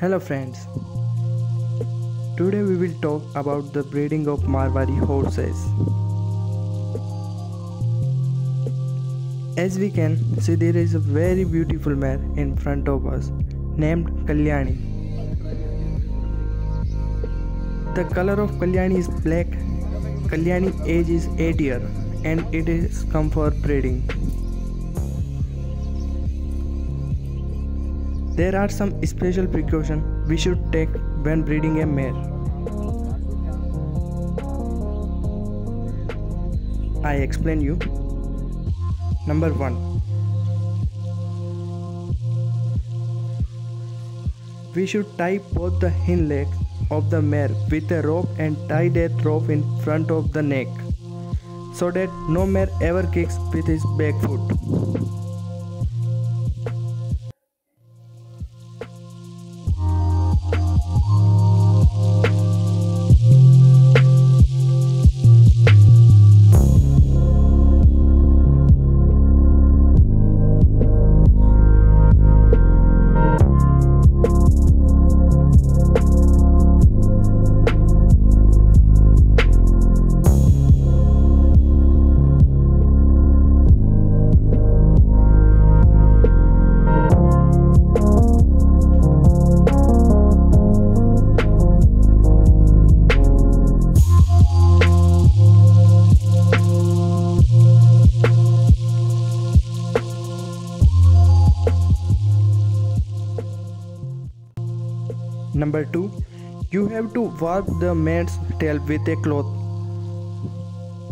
Hello friends. Today we will talk about the breeding of Marwari horses. As we can see there is a very beautiful mare in front of us named Kalyani. The color of Kalyani is black. Kalyani age is 8 year and it is come for breeding. There are some special precautions we should take when breeding a mare. I explain you. Number 1 We should tie both the hind legs of the mare with a rope and tie that rope in front of the neck so that no mare ever kicks with his back foot. Number 2. You have to warp the mare's tail with a cloth.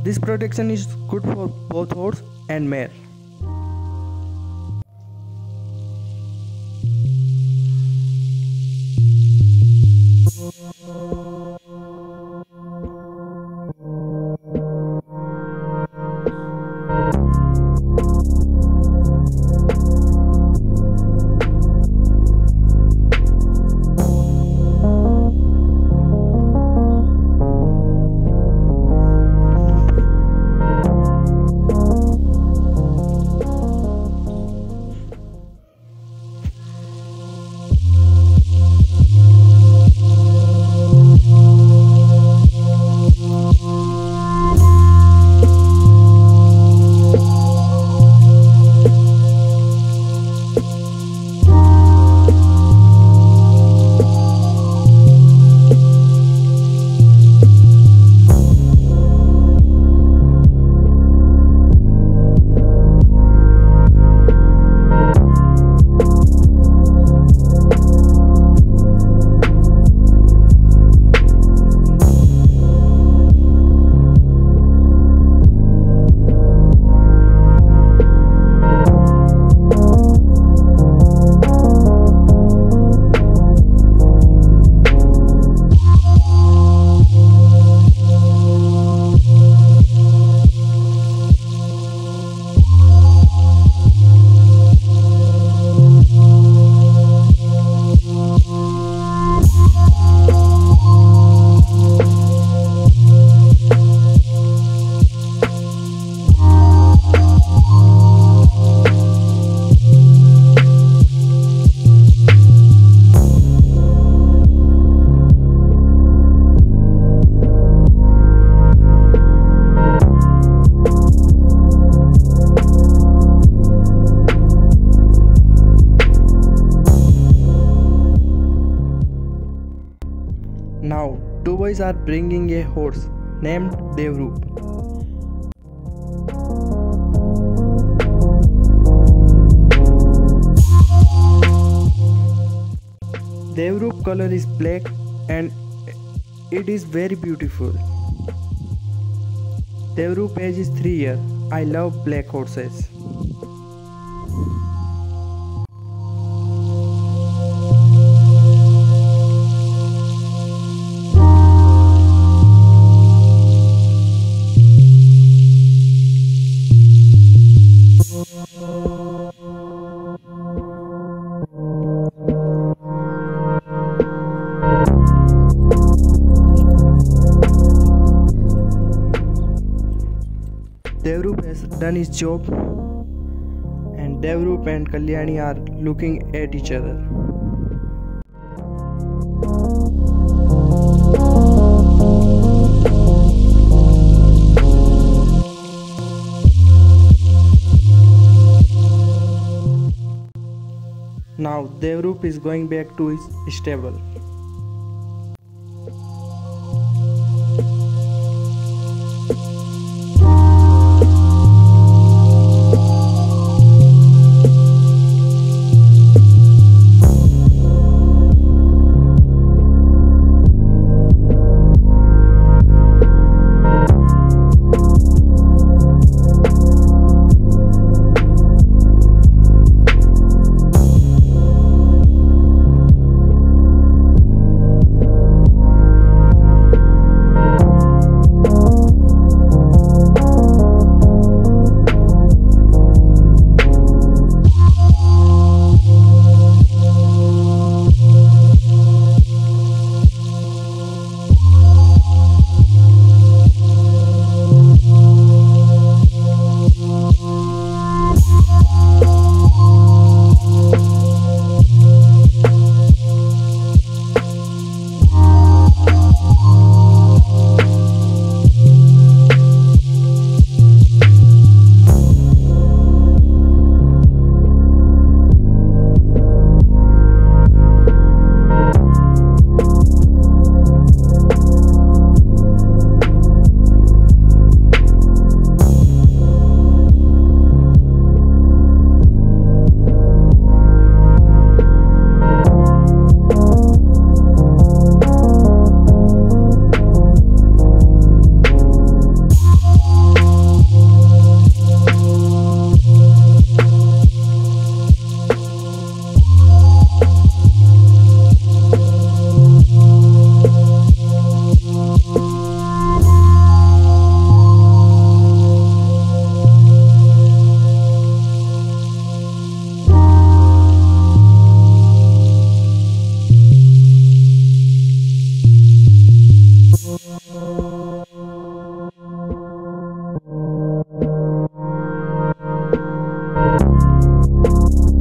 This protection is good for both horse and mare. Boys are bringing a horse named Devroop. Devroop color is black and it is very beautiful. Devroop age is 3 year. I love black horses. done his job and Devrup and Kalyani are looking at each other. Now Devrup is going back to his stable. You